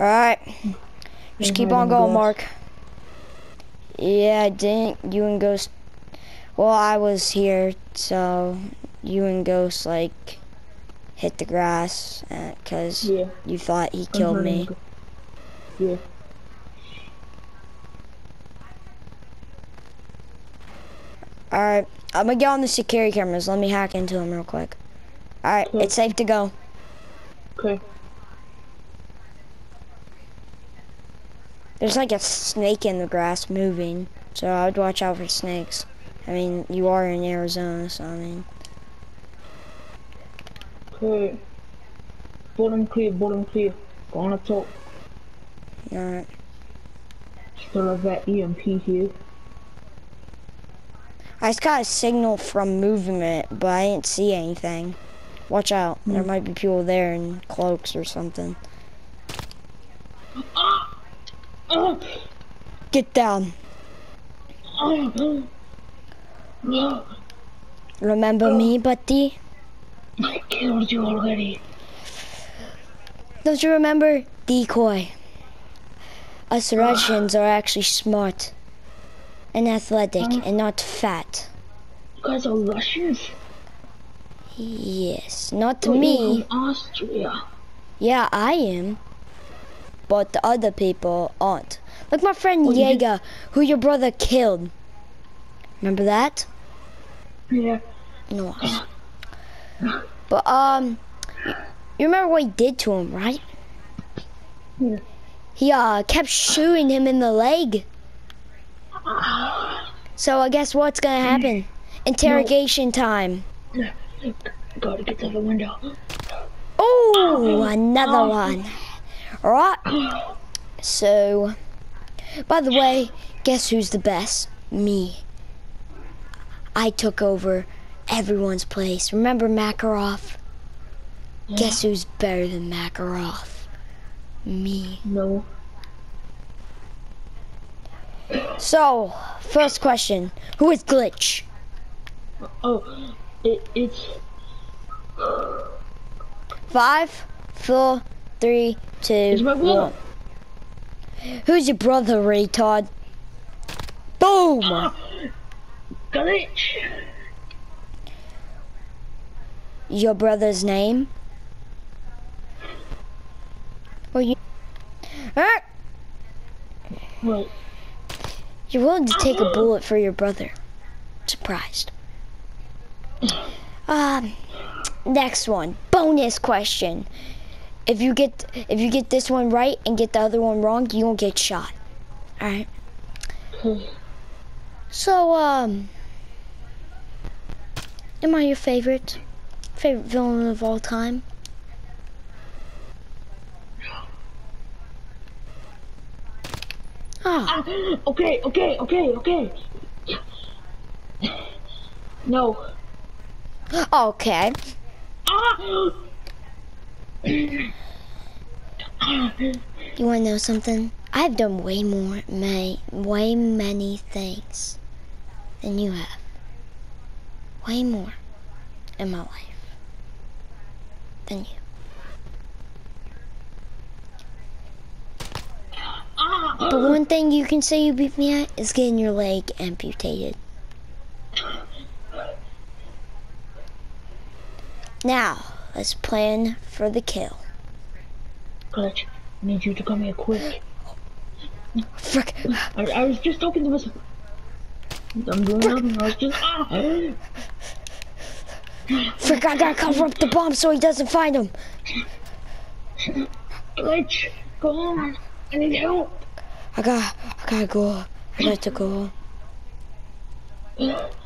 Alright. Just keep on going. Mark. Yeah, I didn't you and Ghost... Well, I was here, so you and Ghost, like, hit the grass, uh, because Yeah. you thought he killed me. Yeah. Alright, I'm gonna get on the security cameras. Let me hack into them real quick. Alright, Okay. it's safe to go. Okay. There's like a snake in the grass moving, so I would watch out for snakes. I mean, you are in Arizona, so I mean, Okay. Bottom clear, bottom clear. Go on up top. alright. Still have that EMP here. I just got a signal from movement, but I didn't see anything. Watch out, there Hmm. might be people there in cloaks or something. Get down. Remember me, buddy? I killed you already. Don't you remember? Decoy. Us Russians are actually smart and athletic and not fat. You guys are Russians? Yes, not you're me. from Austria. Yeah, I am. But the other people aren't. Like my friend Well, Jaeger, who your brother killed. Remember that? Yeah. No. But, um, you remember what he did to him, right? Yeah. He, uh, kept shooting him in the leg. So I guess what's gonna happen? Interrogation time. Gotta get to the window. Oh, another one. Alright. So, by the way, guess who's the best? Me. I took over everyone's place. Remember Makarov? Yeah. Guess who's better than Makarov? Me. No. So, first question. Who is Glitch? Oh, it, it's Five, four, three, two, my one. Who's your brother, retard? Boom! Glitch. Your brother's name? Well, you. Ah! Right. You're willing to take a bullet for your brother. Surprised. Um, next one. Bonus question. If you get if you get this one right and get the other one wrong, you won't get shot. All right. So, um, am I your favorite favorite villain of all time? Ah, Ah, okay, okay, okay, okay. No. okay. Ah! You want to know something? I've done way more, may, way many things than you have. Way more in my life than you. But one thing you can say you beat me at is getting your leg amputated. Now, let's plan for the kill. Glitch, I need you to come here quick. Frick. I, I was just talking to myself. I'm doing nothing. I was just. Ah! Frick, I gotta cover up the bomb so he doesn't find him. Glitch, go on. I need help. I got, I gotta go. I got to go.